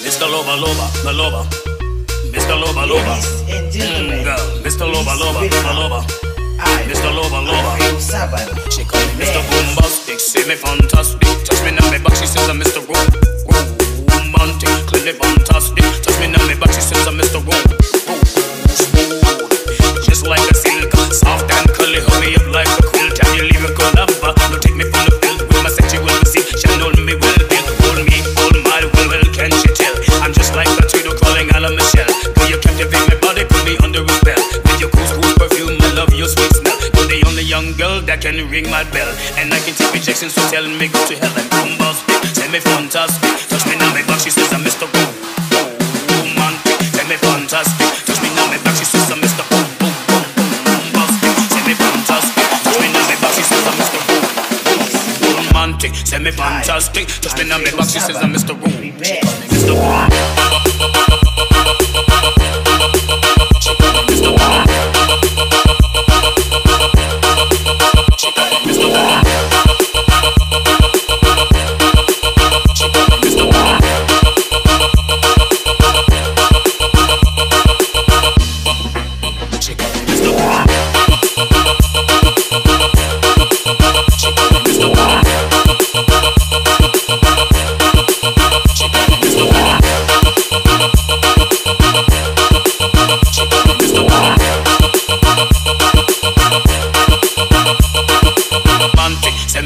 Mr. Lover, my lover. Mr. Ladies and Mm, girl. Mr. My lover. I, Mr. Lover, lover. Phil Saban, She call me Mr. Bombastic, say me fantastic. Can ring my bell. And I can take rejection, so tell me go to hell and come bombastic. Tell me fantastic. Touch me now, my back, she says I'm Mr. Boom. Romantic. Tell me fantastic. Touch me now, my back, she says I'm Mr. Boom. Boom, boom, boom, bombastic. Tell me fantastic. Touch me now, my back, she says I'm Mr. Boom. Romantic. Tell me fantastic. Touch me now, my back, she says I'm. Mr. Boom. Romantic. Send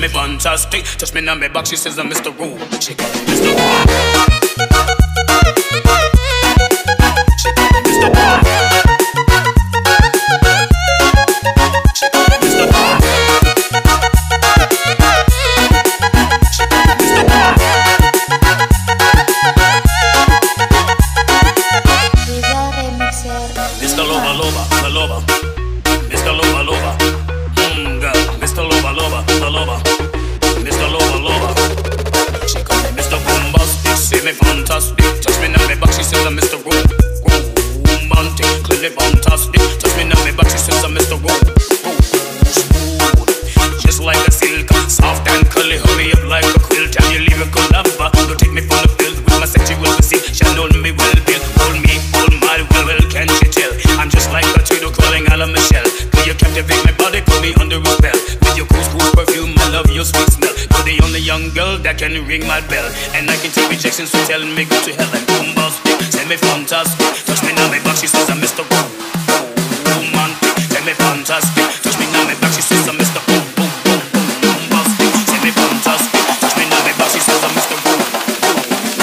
me fantastic. Touch me on my back, she says I'm Mr. Room. She call me Mr. Room. She call me Mr. Room. She call me Mr. Room. She call me Mr. Room. Mr. Lover, lover, the lover. Romantic, clearly that can ring my bell. And I can take rejection, so tell me go to hell and bombastic. Tell me fantastic. Touch me now, my back, she says I'm Mr. Boom. Romantic. Tell me fantastic. Touch me now, my back, she says I'm Mr. Boom. Boom, boom, boom, bombastic. Tell me fantastic. Touch me now, my back, she says I'm Mr. Boom.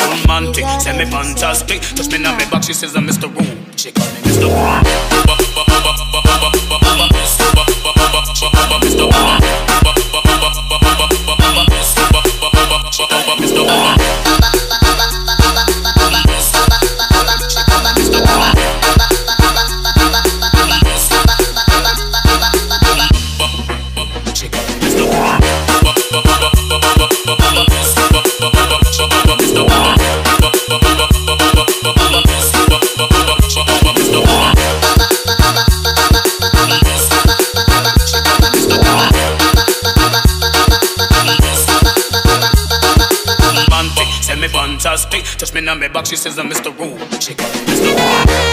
Romantic. Tell me fantastic. Touch me now, my back, she says I'm Mr. Boom. She call me Mr. Boom. Fantastic. Touch me on my back, she says I'm Mr. Room. She me Mr.